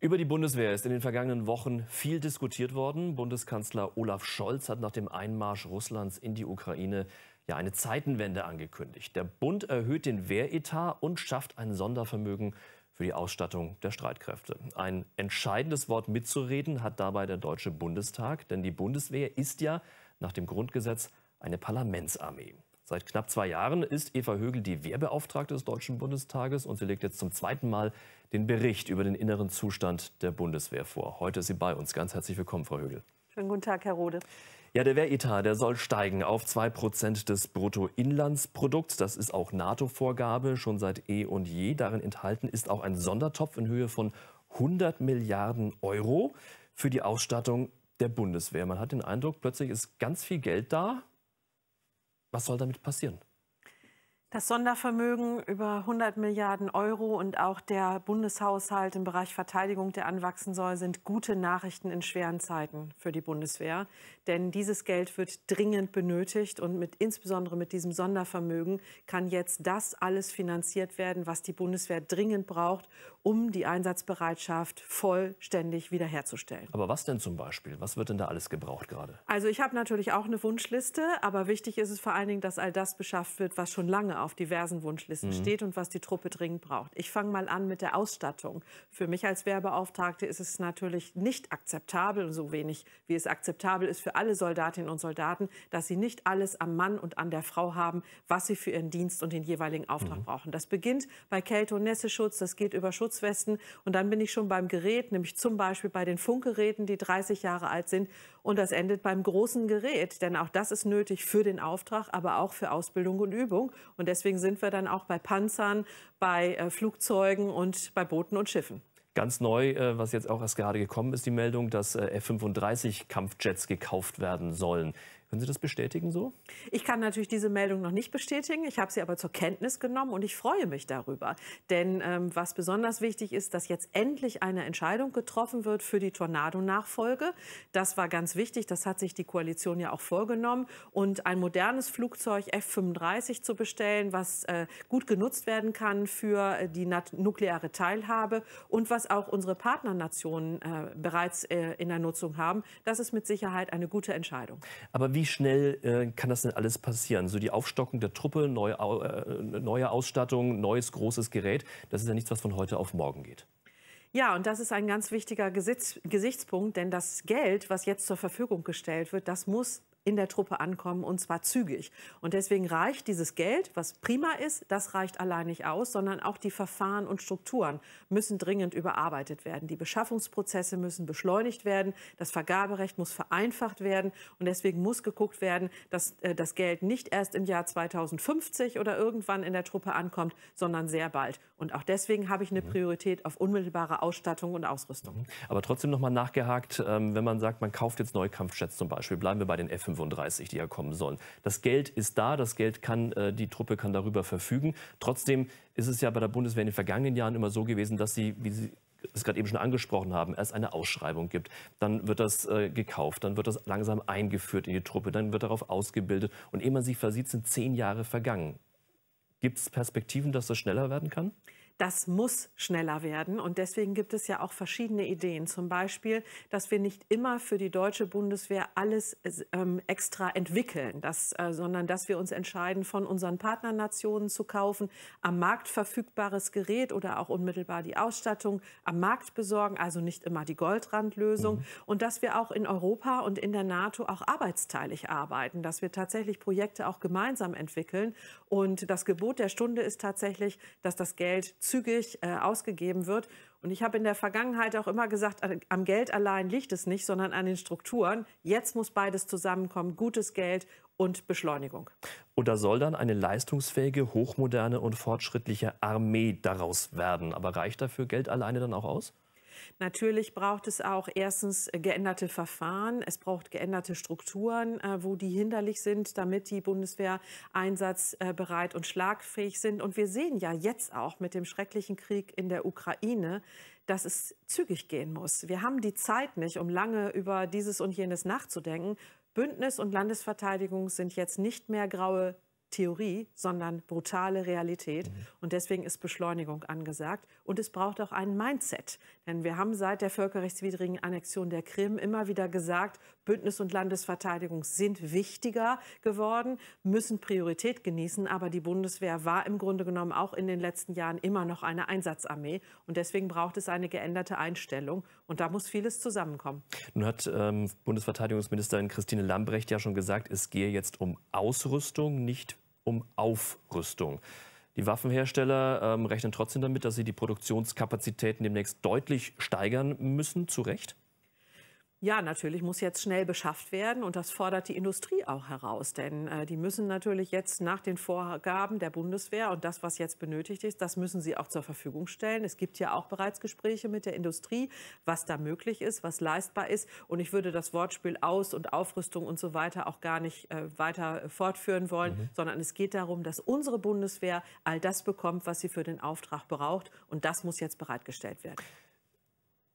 Über die Bundeswehr ist in den vergangenen Wochen viel diskutiert worden. Bundeskanzler Olaf Scholz hat nach dem Einmarsch Russlands in die Ukraine ja eine Zeitenwende angekündigt. Der Bund erhöht den Wehretat und schafft ein Sondervermögen für die Ausstattung der Streitkräfte. Ein entscheidendes Wort mitzureden hat dabei der Deutsche Bundestag, denn die Bundeswehr ist ja nach dem Grundgesetz eine Parlamentsarmee. Seit knapp zwei Jahren ist Eva Högel die Wehrbeauftragte des Deutschen Bundestages und sie legt jetzt zum zweiten Mal den Bericht über den inneren Zustand der Bundeswehr vor. Heute ist sie bei uns. Ganz herzlich willkommen, Frau Högel. Schönen guten Tag, Herr Rode. Ja, der Wehretat, der soll steigen auf 2% des Bruttoinlandsprodukts. Das ist auch NATO-Vorgabe schon seit eh und je. Darin enthalten ist auch ein Sondertopf in Höhe von 100 Milliarden Euro für die Ausstattung der Bundeswehr. Man hat den Eindruck, plötzlich ist ganz viel Geld da, was soll damit passieren? Das Sondervermögen über 100 Milliarden Euro und auch der Bundeshaushalt im Bereich Verteidigung, der anwachsen soll, sind gute Nachrichten in schweren Zeiten für die Bundeswehr. Denn dieses Geld wird dringend benötigt und mit, insbesondere mit diesem Sondervermögen kann jetzt das alles finanziert werden, was die Bundeswehr dringend braucht, um die Einsatzbereitschaft vollständig wiederherzustellen. Aber was denn zum Beispiel? Was wird denn da alles gebraucht gerade? Also ich habe natürlich auch eine Wunschliste, aber wichtig ist es vor allen Dingen, dass all das beschafft wird, was schon lange auf diversen Wunschlisten mhm. steht und was die Truppe dringend braucht. Ich fange mal an mit der Ausstattung. Für mich als Wehrbeauftragte ist es natürlich nicht akzeptabel, so wenig wie es akzeptabel ist für alle Soldatinnen und Soldaten, dass sie nicht alles am Mann und an der Frau haben, was sie für ihren Dienst und den jeweiligen Auftrag mhm. brauchen. Das beginnt bei Kälte- und Nässeschutz, das geht über Schutzwesten und dann bin ich schon beim Gerät, nämlich zum Beispiel bei den Funkgeräten, die 30 Jahre alt sind und das endet beim großen Gerät, denn auch das ist nötig für den Auftrag, aber auch für Ausbildung und Übung und deswegen sind wir dann auch bei Panzern, bei äh, Flugzeugen und bei Booten und Schiffen. Ganz neu, äh, was jetzt auch erst gerade gekommen ist, die Meldung, dass äh, F-35-Kampfjets gekauft werden sollen. Können Sie das bestätigen so? Ich kann natürlich diese Meldung noch nicht bestätigen. Ich habe sie aber zur Kenntnis genommen und ich freue mich darüber. Denn ähm, was besonders wichtig ist, dass jetzt endlich eine Entscheidung getroffen wird für die Tornado-Nachfolge. Das war ganz wichtig. Das hat sich die Koalition ja auch vorgenommen. Und ein modernes Flugzeug F-35 zu bestellen, was äh, gut genutzt werden kann für äh, die nukleare Teilhabe und was auch unsere Partnernationen äh, bereits äh, in der Nutzung haben, das ist mit Sicherheit eine gute Entscheidung. Aber wie schnell äh, kann das denn alles passieren? So die Aufstockung der Truppe, neue, äh, neue Ausstattung, neues großes Gerät, das ist ja nichts, was von heute auf morgen geht. Ja, und das ist ein ganz wichtiger Gesichtspunkt, denn das Geld, was jetzt zur Verfügung gestellt wird, das muss in der Truppe ankommen und zwar zügig. Und deswegen reicht dieses Geld, was prima ist, das reicht allein nicht aus, sondern auch die Verfahren und Strukturen müssen dringend überarbeitet werden. Die Beschaffungsprozesse müssen beschleunigt werden, das Vergaberecht muss vereinfacht werden und deswegen muss geguckt werden, dass äh, das Geld nicht erst im Jahr 2050 oder irgendwann in der Truppe ankommt, sondern sehr bald. Und auch deswegen habe ich eine. Priorität auf unmittelbare Ausstattung und Ausrüstung. Mhm. Aber trotzdem noch mal nachgehakt, ähm, wenn man sagt, man kauft jetzt neue Kampfjets zum Beispiel, bleiben wir bei den F 35, die ja kommen sollen. Das Geld ist da, das Geld kann, äh, die Truppe kann darüber verfügen. Trotzdem ist es ja bei der Bundeswehr in den vergangenen Jahren immer so gewesen, dass sie, wie Sie es gerade eben schon angesprochen haben, erst eine Ausschreibung gibt, dann wird das äh, gekauft, dann wird das langsam eingeführt in die Truppe, dann wird darauf ausgebildet und ehe man sich versieht, sind zehn Jahre vergangen. Gibt es Perspektiven, dass das schneller werden kann? Das muss schneller werden. Und deswegen gibt es ja auch verschiedene Ideen. Zum Beispiel, dass wir nicht immer für die deutsche Bundeswehr alles ähm, extra entwickeln, dass, äh, sondern dass wir uns entscheiden, von unseren Partnernationen zu kaufen, am Markt verfügbares Gerät oder auch unmittelbar die Ausstattung am Markt besorgen, also nicht immer die Goldrandlösung. Mhm. Und dass wir auch in Europa und in der NATO auch arbeitsteilig arbeiten, dass wir tatsächlich Projekte auch gemeinsam entwickeln. Und das Gebot der Stunde ist tatsächlich, dass das Geld zügig äh, ausgegeben wird. Und ich habe in der Vergangenheit auch immer gesagt, am Geld allein liegt es nicht, sondern an den Strukturen. Jetzt muss beides zusammenkommen, gutes Geld und Beschleunigung. Und da soll dann eine leistungsfähige, hochmoderne und fortschrittliche Armee daraus werden. Aber reicht dafür Geld alleine dann auch aus? Natürlich braucht es auch erstens geänderte Verfahren, es braucht geänderte Strukturen, äh, wo die hinderlich sind, damit die Bundeswehr einsatzbereit und schlagfähig sind. Und wir sehen ja jetzt auch mit dem schrecklichen Krieg in der Ukraine, dass es zügig gehen muss. Wir haben die Zeit nicht, um lange über dieses und jenes nachzudenken. Bündnis und Landesverteidigung sind jetzt nicht mehr graue Theorie, sondern brutale Realität. Mhm. Und deswegen ist Beschleunigung angesagt. Und es braucht auch ein Mindset. Denn wir haben seit der völkerrechtswidrigen Annexion der Krim immer wieder gesagt, Bündnis und Landesverteidigung sind wichtiger geworden, müssen Priorität genießen. Aber die Bundeswehr war im Grunde genommen auch in den letzten Jahren immer noch eine Einsatzarmee. Und deswegen braucht es eine geänderte Einstellung. Und da muss vieles zusammenkommen. Nun hat ähm, Bundesverteidigungsministerin Christine Lambrecht ja schon gesagt, es gehe jetzt um Ausrüstung, nicht um Aufrüstung. Die Waffenhersteller ähm, rechnen trotzdem damit, dass sie die Produktionskapazitäten demnächst deutlich steigern müssen. Zu Recht? Ja, natürlich muss jetzt schnell beschafft werden und das fordert die Industrie auch heraus, denn äh, die müssen natürlich jetzt nach den Vorgaben der Bundeswehr und das, was jetzt benötigt ist, das müssen sie auch zur Verfügung stellen. Es gibt ja auch bereits Gespräche mit der Industrie, was da möglich ist, was leistbar ist und ich würde das Wortspiel Aus- und Aufrüstung und so weiter auch gar nicht äh, weiter fortführen wollen, mhm. sondern es geht darum, dass unsere Bundeswehr all das bekommt, was sie für den Auftrag braucht und das muss jetzt bereitgestellt werden.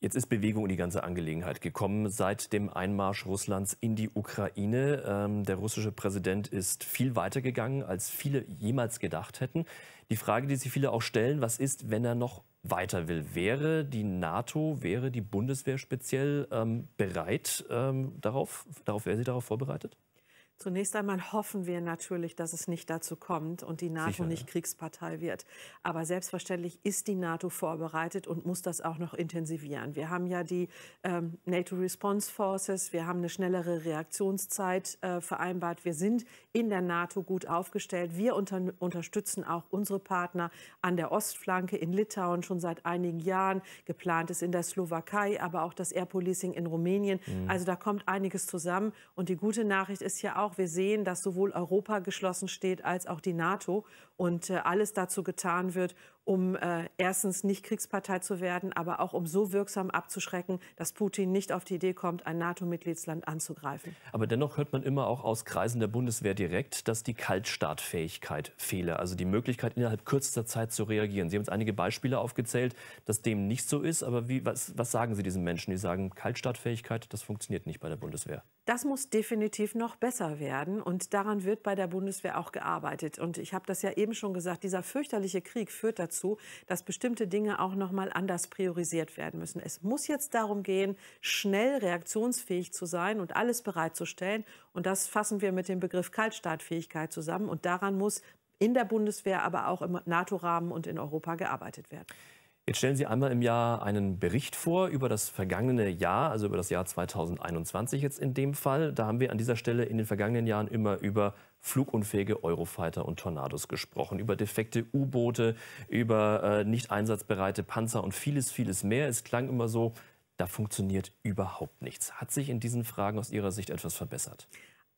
Jetzt ist Bewegung in die ganze Angelegenheit gekommen seit dem Einmarsch Russlands in die Ukraine. Ähm, der russische Präsident ist viel weiter gegangen, als viele jemals gedacht hätten. Die Frage, die sich viele auch stellen, was ist, wenn er noch weiter will? Wäre die NATO, wäre die Bundeswehr speziell ähm, bereit ähm, darauf? Darauf wäre sie darauf vorbereitet? Zunächst einmal hoffen wir natürlich, dass es nicht dazu kommt und die NATO Sicher, nicht Kriegspartei wird. Aber selbstverständlich ist die NATO vorbereitet und muss das auch noch intensivieren. Wir haben ja die ähm, NATO Response Forces, wir haben eine schnellere Reaktionszeit äh, vereinbart. Wir sind in der NATO gut aufgestellt. Wir unter, unterstützen auch unsere Partner an der Ostflanke in Litauen schon seit einigen Jahren. Geplant ist in der Slowakei, aber auch das Air Policing in Rumänien. Mhm. Also da kommt einiges zusammen. Und die gute Nachricht ist ja auch, auch, wir sehen, dass sowohl Europa geschlossen steht als auch die NATO und äh, alles dazu getan wird, um äh, erstens nicht Kriegspartei zu werden, aber auch um so wirksam abzuschrecken, dass Putin nicht auf die Idee kommt, ein NATO-Mitgliedsland anzugreifen. Aber dennoch hört man immer auch aus Kreisen der Bundeswehr direkt, dass die Kaltstartfähigkeit fehle, also die Möglichkeit, innerhalb kürzester Zeit zu reagieren. Sie haben jetzt einige Beispiele aufgezählt, dass dem nicht so ist. Aber wie, was, was sagen Sie diesen Menschen, die sagen, Kaltstartfähigkeit, das funktioniert nicht bei der Bundeswehr? Das muss definitiv noch besser werden und daran wird bei der Bundeswehr auch gearbeitet. Und ich habe das ja eben schon gesagt, dieser fürchterliche Krieg führt dazu, dazu, dass bestimmte Dinge auch noch mal anders priorisiert werden müssen. Es muss jetzt darum gehen, schnell reaktionsfähig zu sein und alles bereitzustellen. Und das fassen wir mit dem Begriff Kaltstartfähigkeit zusammen. Und daran muss in der Bundeswehr, aber auch im NATO-Rahmen und in Europa gearbeitet werden. Jetzt stellen Sie einmal im Jahr einen Bericht vor über das vergangene Jahr, also über das Jahr 2021 jetzt in dem Fall. Da haben wir an dieser Stelle in den vergangenen Jahren immer über flugunfähige Eurofighter und Tornados gesprochen, über defekte U-Boote, über äh, nicht einsatzbereite Panzer und vieles, vieles mehr. Es klang immer so, da funktioniert überhaupt nichts. Hat sich in diesen Fragen aus Ihrer Sicht etwas verbessert?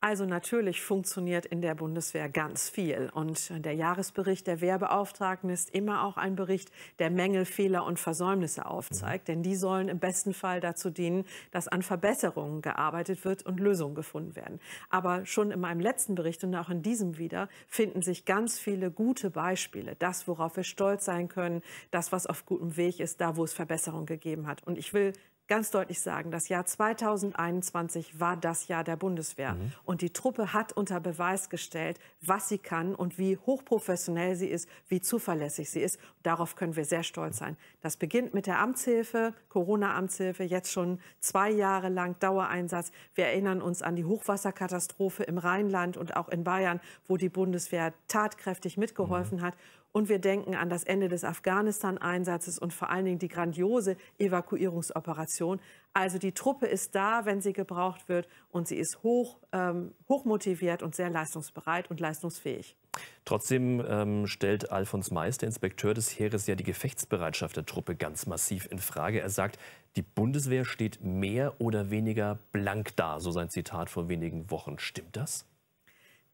Also natürlich funktioniert in der Bundeswehr ganz viel. Und der Jahresbericht der Wehrbeauftragten ist immer auch ein Bericht, der Mängel, Fehler und Versäumnisse aufzeigt. Denn die sollen im besten Fall dazu dienen, dass an Verbesserungen gearbeitet wird und Lösungen gefunden werden. Aber schon in meinem letzten Bericht und auch in diesem wieder finden sich ganz viele gute Beispiele. Das, worauf wir stolz sein können, das, was auf gutem Weg ist, da, wo es Verbesserungen gegeben hat. Und ich will ganz deutlich sagen, das Jahr 2021 war das Jahr der Bundeswehr. Mhm. Und die Truppe hat unter Beweis gestellt, was sie kann und wie hochprofessionell sie ist, wie zuverlässig sie ist. Darauf können wir sehr stolz sein. Das beginnt mit der Amtshilfe, Corona-Amtshilfe, jetzt schon zwei Jahre lang Dauereinsatz. Wir erinnern uns an die Hochwasserkatastrophe im Rheinland und auch in Bayern, wo die Bundeswehr tatkräftig mitgeholfen mhm. hat. Und wir denken an das Ende des Afghanistan-Einsatzes und vor allen Dingen die grandiose Evakuierungsoperation. Also die Truppe ist da, wenn sie gebraucht wird und sie ist hoch, ähm, hoch motiviert und sehr leistungsbereit und leistungsfähig. Trotzdem ähm, stellt Alfons Mais, der Inspekteur des Heeres, ja die Gefechtsbereitschaft der Truppe ganz massiv in Frage. Er sagt, die Bundeswehr steht mehr oder weniger blank da, so sein Zitat vor wenigen Wochen. Stimmt das?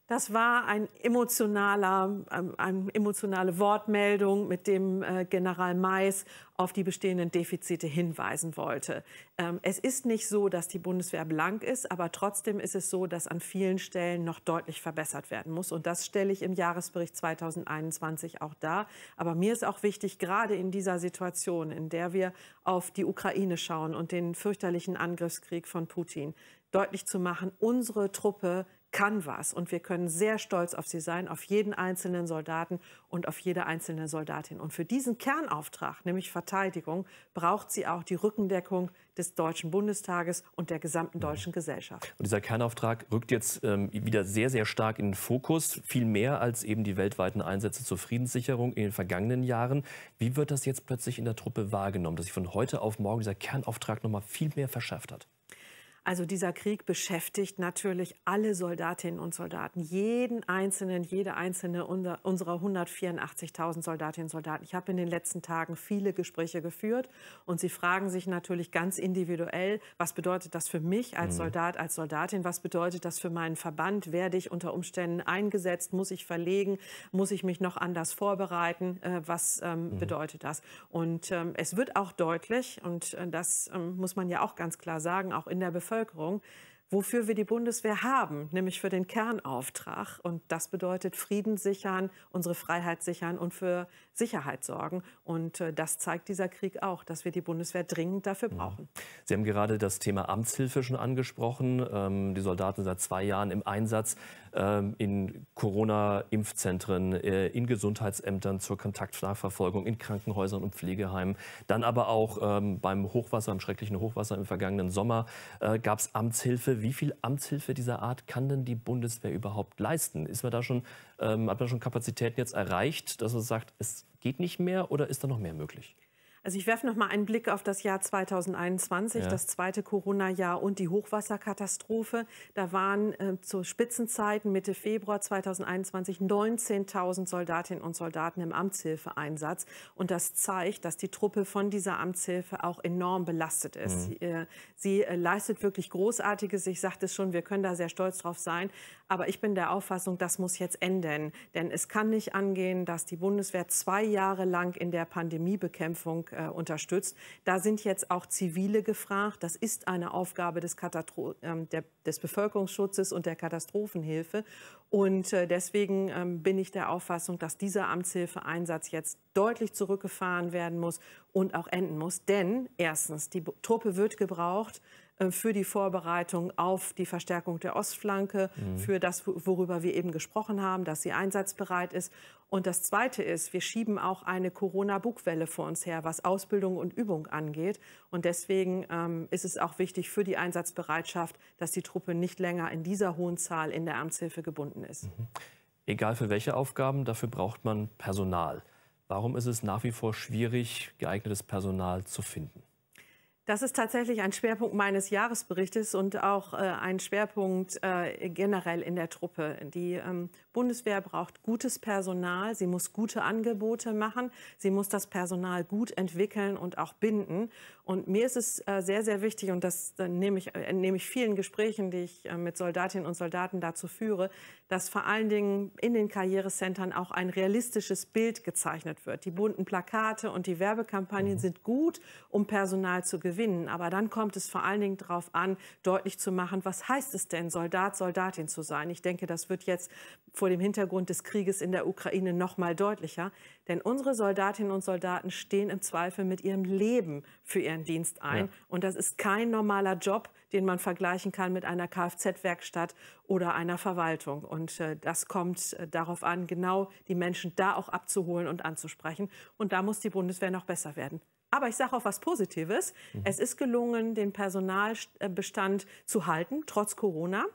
Das war ein emotionaler, ähm, eine emotionale Wortmeldung, mit dem äh, General Mais auf die bestehenden Defizite hinweisen wollte. Ähm, es ist nicht so, dass die Bundeswehr blank ist, aber trotzdem ist es so, dass an vielen Stellen noch deutlich verbessert werden muss. Und das stelle ich im Jahresbericht 2021 auch dar. Aber mir ist auch wichtig, gerade in dieser Situation, in der wir auf die Ukraine schauen und den fürchterlichen Angriffskrieg von Putin, deutlich zu machen, unsere Truppe kann was und wir können sehr stolz auf sie sein, auf jeden einzelnen Soldaten und auf jede einzelne Soldatin. Und für diesen Kernauftrag, nämlich Verteidigung, braucht sie auch die Rückendeckung des Deutschen Bundestages und der gesamten deutschen Gesellschaft. Und dieser Kernauftrag rückt jetzt ähm, wieder sehr, sehr stark in den Fokus, viel mehr als eben die weltweiten Einsätze zur Friedenssicherung in den vergangenen Jahren. Wie wird das jetzt plötzlich in der Truppe wahrgenommen, dass sich von heute auf morgen dieser Kernauftrag noch mal viel mehr verschärft hat? Also dieser Krieg beschäftigt natürlich alle Soldatinnen und Soldaten, jeden einzelnen, jede einzelne unserer 184.000 Soldatinnen und Soldaten. Ich habe in den letzten Tagen viele Gespräche geführt und sie fragen sich natürlich ganz individuell, was bedeutet das für mich als mhm. Soldat, als Soldatin, was bedeutet das für meinen Verband, werde ich unter Umständen eingesetzt, muss ich verlegen, muss ich mich noch anders vorbereiten, äh, was ähm, mhm. bedeutet das? Und ähm, es wird auch deutlich, und äh, das ähm, muss man ja auch ganz klar sagen, auch in der Bevölkerung, Bevölkerung, wofür wir die Bundeswehr haben, nämlich für den Kernauftrag. Und das bedeutet Frieden sichern, unsere Freiheit sichern und für Sicherheit sorgen. Und äh, das zeigt dieser Krieg auch, dass wir die Bundeswehr dringend dafür mhm. brauchen. Sie haben gerade das Thema Amtshilfe schon angesprochen. Ähm, die Soldaten sind seit zwei Jahren im Einsatz ähm, in Corona-Impfzentren, äh, in Gesundheitsämtern zur Kontaktnachverfolgung, in Krankenhäusern und Pflegeheimen. Dann aber auch ähm, beim Hochwasser, beim schrecklichen Hochwasser im vergangenen Sommer äh, gab es Amtshilfe. Wie viel Amtshilfe dieser Art kann denn die Bundeswehr überhaupt leisten? Ist man da schon, ähm, hat man schon Kapazitäten jetzt erreicht, dass man sagt, es geht nicht mehr oder ist da noch mehr möglich? Also ich werfe noch mal einen Blick auf das Jahr 2021, ja. das zweite Corona-Jahr und die Hochwasserkatastrophe. Da waren äh, zu Spitzenzeiten Mitte Februar 2021 19.000 Soldatinnen und Soldaten im Amtshilfeeinsatz. Und das zeigt, dass die Truppe von dieser Amtshilfe auch enorm belastet ist. Mhm. Sie, äh, sie äh, leistet wirklich Großartiges. Ich sagte es schon, wir können da sehr stolz drauf sein. Aber ich bin der Auffassung, das muss jetzt enden. Denn es kann nicht angehen, dass die Bundeswehr zwei Jahre lang in der Pandemiebekämpfung äh, unterstützt. Da sind jetzt auch Zivile gefragt. Das ist eine Aufgabe des, Katastro äh, der, des Bevölkerungsschutzes und der Katastrophenhilfe. Und äh, deswegen ähm, bin ich der Auffassung, dass dieser Amtshilfeeinsatz jetzt deutlich zurückgefahren werden muss und auch enden muss. Denn erstens, die Truppe wird gebraucht für die Vorbereitung auf die Verstärkung der Ostflanke, mhm. für das, worüber wir eben gesprochen haben, dass sie einsatzbereit ist. Und das Zweite ist, wir schieben auch eine Corona-Bugwelle vor uns her, was Ausbildung und Übung angeht. Und deswegen ähm, ist es auch wichtig für die Einsatzbereitschaft, dass die Truppe nicht länger in dieser hohen Zahl in der Amtshilfe gebunden ist. Mhm. Egal für welche Aufgaben, dafür braucht man Personal. Warum ist es nach wie vor schwierig, geeignetes Personal zu finden? Das ist tatsächlich ein Schwerpunkt meines Jahresberichtes und auch äh, ein Schwerpunkt äh, generell in der Truppe. Die ähm, Bundeswehr braucht gutes Personal, sie muss gute Angebote machen, sie muss das Personal gut entwickeln und auch binden. Und mir ist es äh, sehr, sehr wichtig, und das nehme ich, entnehme ich vielen Gesprächen, die ich äh, mit Soldatinnen und Soldaten dazu führe, dass vor allen Dingen in den Karrierecentern auch ein realistisches Bild gezeichnet wird. Die bunten Plakate und die Werbekampagnen mhm. sind gut, um Personal zu gewinnen. Aber dann kommt es vor allen Dingen darauf an, deutlich zu machen, was heißt es denn, Soldat, Soldatin zu sein. Ich denke, das wird jetzt vor dem Hintergrund des Krieges in der Ukraine noch mal deutlicher. Denn unsere Soldatinnen und Soldaten stehen im Zweifel mit ihrem Leben für ihren Dienst ein. Ja. Und das ist kein normaler Job, den man vergleichen kann mit einer Kfz-Werkstatt oder einer Verwaltung. Und äh, das kommt äh, darauf an, genau die Menschen da auch abzuholen und anzusprechen. Und da muss die Bundeswehr noch besser werden. Aber ich sage auch was Positives. Mhm. Es ist gelungen, den Personalbestand zu halten, trotz Corona.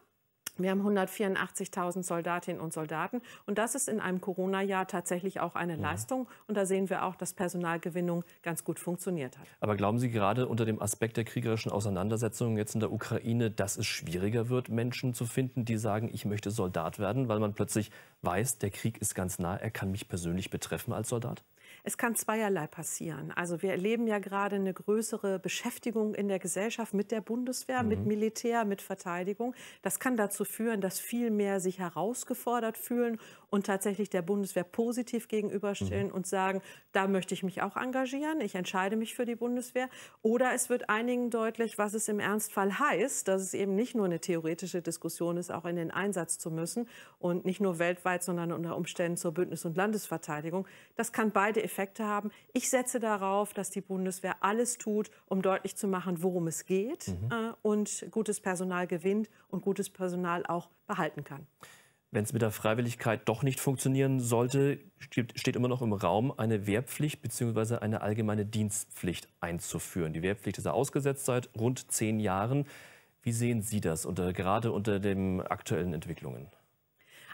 Wir haben 184.000 Soldatinnen und Soldaten. Und das ist in einem Corona-Jahr tatsächlich auch eine. Leistung. Und da sehen wir auch, dass Personalgewinnung ganz gut funktioniert hat. Aber glauben Sie gerade unter dem Aspekt der kriegerischen Auseinandersetzungen jetzt in der Ukraine, dass es schwieriger wird, Menschen zu finden, die sagen, ich möchte Soldat werden, weil man plötzlich weiß, der Krieg ist ganz nah, er kann mich persönlich betreffen als Soldat? Es kann zweierlei passieren. Also wir erleben ja gerade eine größere Beschäftigung in der Gesellschaft mit der Bundeswehr, mhm. mit Militär, mit Verteidigung. Das kann dazu führen, dass viel mehr sich herausgefordert fühlen und tatsächlich der Bundeswehr positiv gegenüberstehen mhm. und sagen, da möchte ich mich auch engagieren, ich entscheide mich für die Bundeswehr. Oder es wird einigen deutlich, was es im Ernstfall heißt, dass es eben nicht nur eine theoretische Diskussion ist, auch in den Einsatz zu müssen und nicht nur weltweit, sondern unter Umständen zur Bündnis- und Landesverteidigung. Das kann beide Effekte haben. Ich setze darauf, dass die Bundeswehr alles tut, um deutlich zu machen, worum es geht mhm. äh, und gutes Personal gewinnt und gutes Personal auch behalten kann. Wenn es mit der Freiwilligkeit doch nicht funktionieren sollte, steht immer noch im Raum, eine Wehrpflicht bzw. eine allgemeine Dienstpflicht einzuführen. Die Wehrpflicht ist ja ausgesetzt seit rund zehn Jahren. Wie sehen Sie das unter, gerade unter den aktuellen Entwicklungen?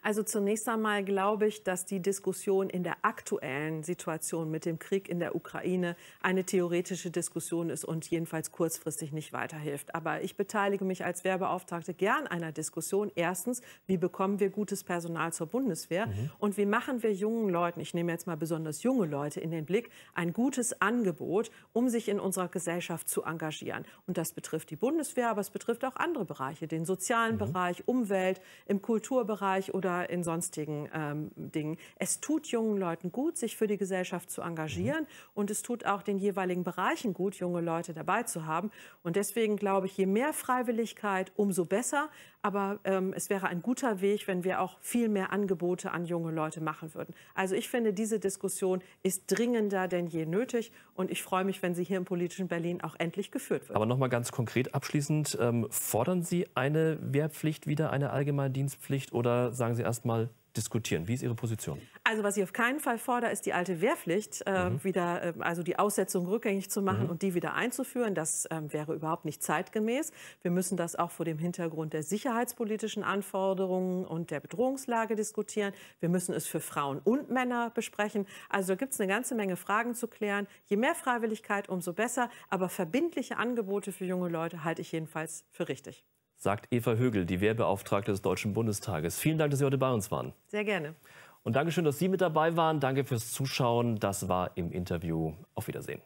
Also zunächst einmal glaube ich, dass die Diskussion in der aktuellen Situation mit dem Krieg in der Ukraine eine theoretische Diskussion ist und jedenfalls kurzfristig nicht weiterhilft. Aber ich beteilige mich als Wehrbeauftragte gern einer Diskussion. Erstens, wie bekommen wir gutes Personal zur Bundeswehr? Mhm. Und wie machen wir jungen Leuten, ich nehme jetzt mal besonders junge Leute in den Blick, ein gutes Angebot, um sich in unserer Gesellschaft zu engagieren? Und das betrifft die Bundeswehr, aber es betrifft auch andere Bereiche, den sozialen mhm. Bereich, Umwelt, im Kulturbereich oder oder in sonstigen ähm, Dingen. Es tut jungen Leuten gut, sich für die Gesellschaft zu engagieren mhm. und es tut auch den jeweiligen Bereichen gut, junge Leute dabei zu haben. Und deswegen glaube ich, je mehr Freiwilligkeit, umso besser. Aber ähm, es wäre ein guter Weg, wenn wir auch viel mehr Angebote an junge Leute machen würden. Also ich finde, diese Diskussion ist dringender denn je nötig. Und ich freue mich, wenn sie hier im politischen Berlin auch endlich geführt wird. Aber noch mal ganz konkret abschließend, ähm, fordern Sie eine Wehrpflicht wieder, eine allgemeine Dienstpflicht oder sagen Sie erstmal diskutieren. Wie ist Ihre Position? Also was ich auf keinen Fall fordere, ist die alte Wehrpflicht äh, mhm. wieder, äh, also die Aussetzung rückgängig zu machen mhm. und die wieder einzuführen. Das äh, wäre überhaupt nicht zeitgemäß. Wir müssen das auch vor dem Hintergrund der sicherheitspolitischen Anforderungen und der Bedrohungslage diskutieren. Wir müssen es für Frauen und Männer besprechen. Also da gibt es eine ganze Menge Fragen zu klären. Je mehr Freiwilligkeit, umso besser. Aber verbindliche Angebote für junge Leute halte ich jedenfalls für richtig sagt Eva Högel, die Wehrbeauftragte des Deutschen Bundestages. Vielen Dank, dass Sie heute bei uns waren. Sehr gerne. Und Dankeschön, dass Sie mit dabei waren. Danke fürs Zuschauen. Das war im Interview. Auf Wiedersehen.